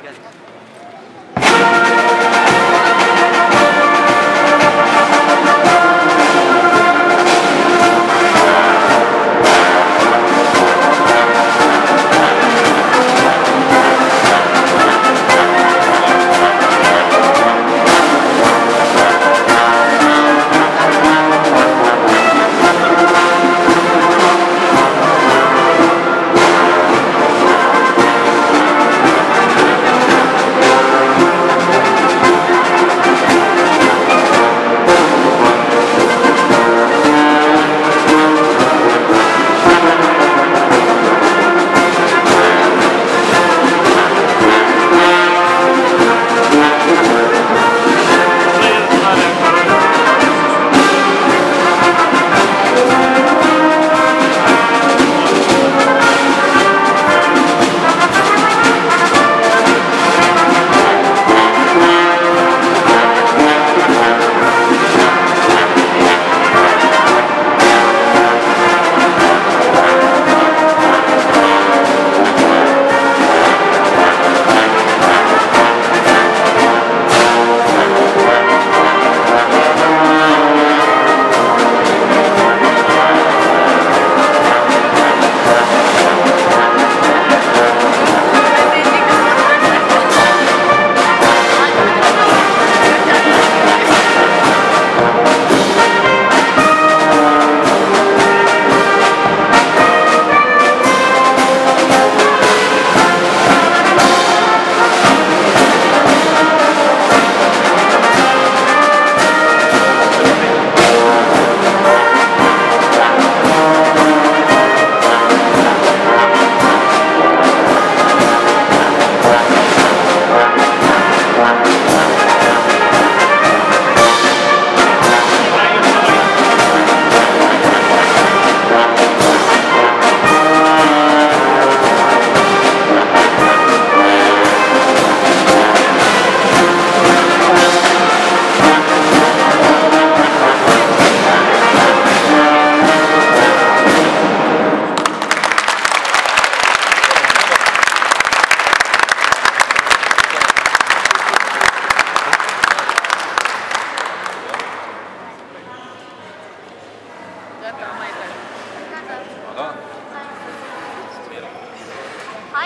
together.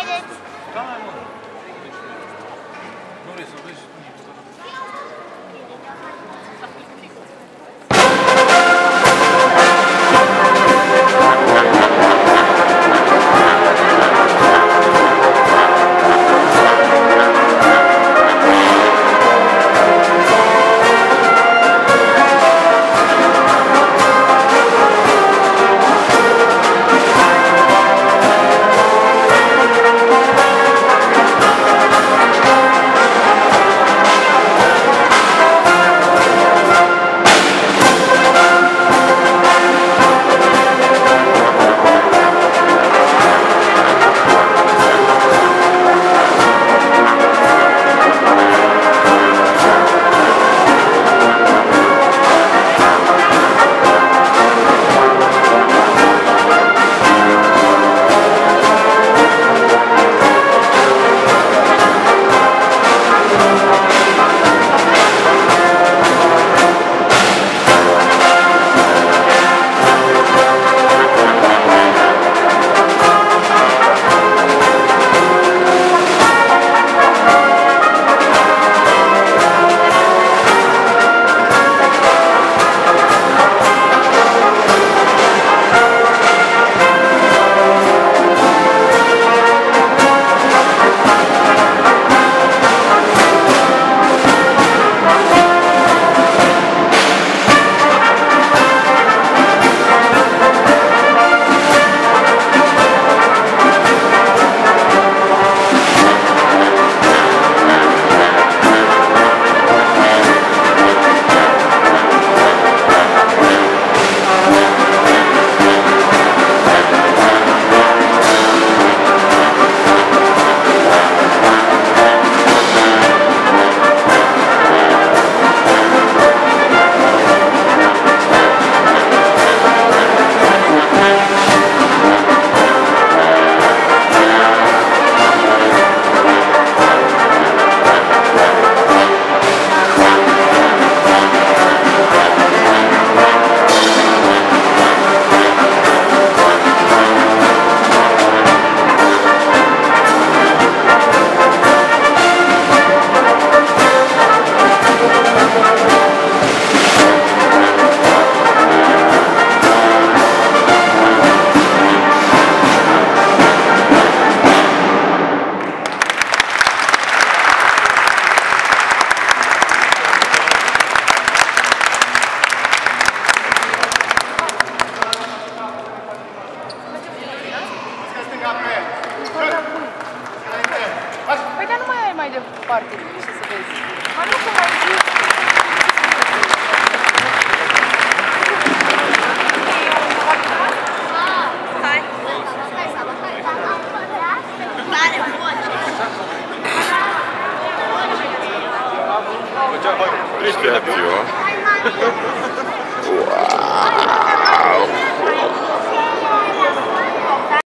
minutes. Come on. Parte que você fez. Mas não foi mais isso. Świetnie.